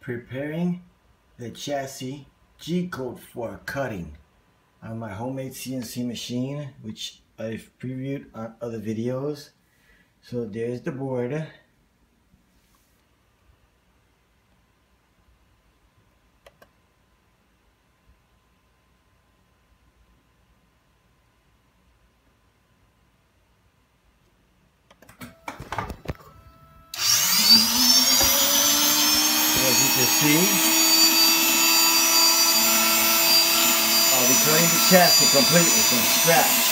preparing the chassis G-code for cutting on my homemade CNC machine which I've previewed on other videos. So there's the board I'll be cutting the chassis completely from scratch.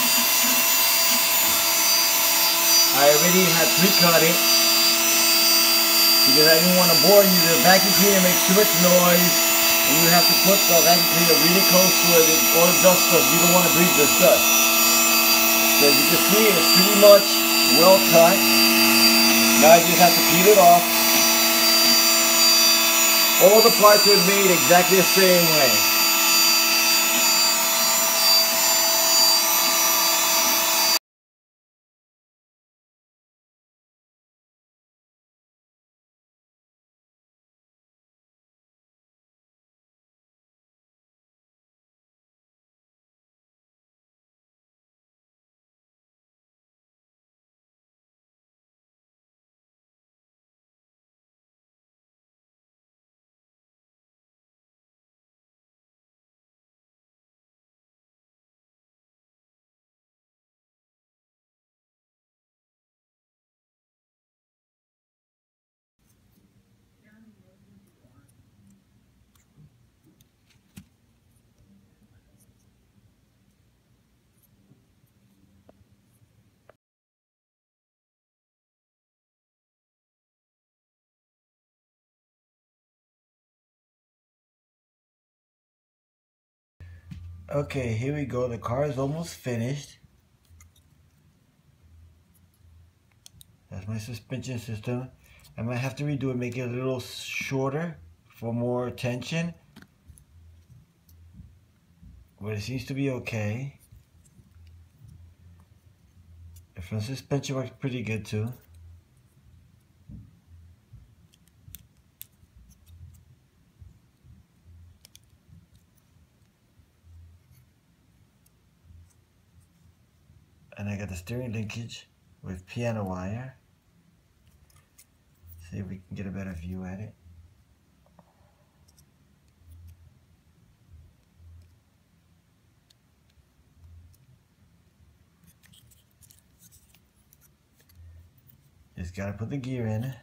I already had pre-cut it because I didn't want to bore you. The vacuum cleaner makes too much noise and you have to put the vacuum cleaner really close to it all the dust stuff. You don't want to breathe this dust. So as you can see, it's pretty much well cut. Now I just have to peel it off. All the parts were made exactly the same way. Okay, here we go. The car is almost finished. That's my suspension system. I might have to redo it, make it a little shorter for more tension. But it seems to be okay. The front suspension works pretty good too. And I got the steering linkage with piano wire. See if we can get a better view at it. Just gotta put the gear in.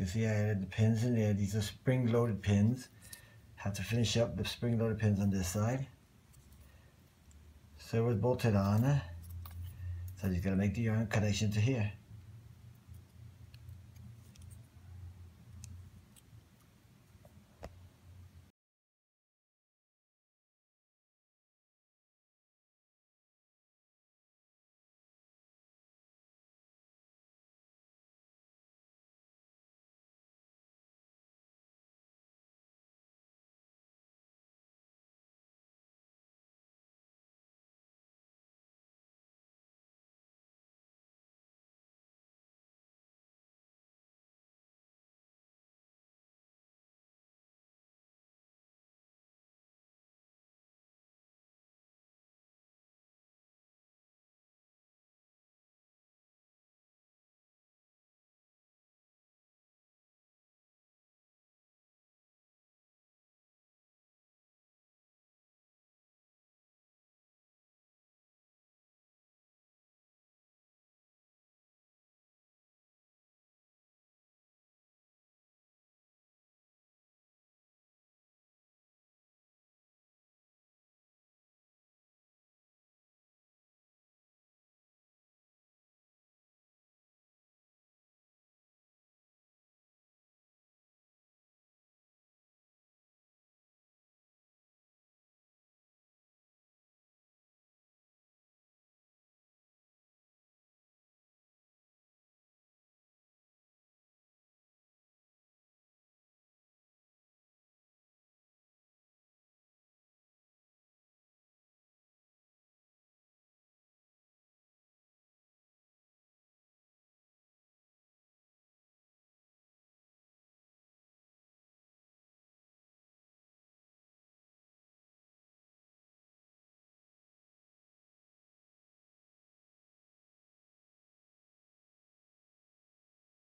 Can see, I added the pins in there. These are spring-loaded pins. Have to finish up the spring-loaded pins on this side. So it was bolted on. So you gotta make the yarn connection to here.